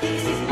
This is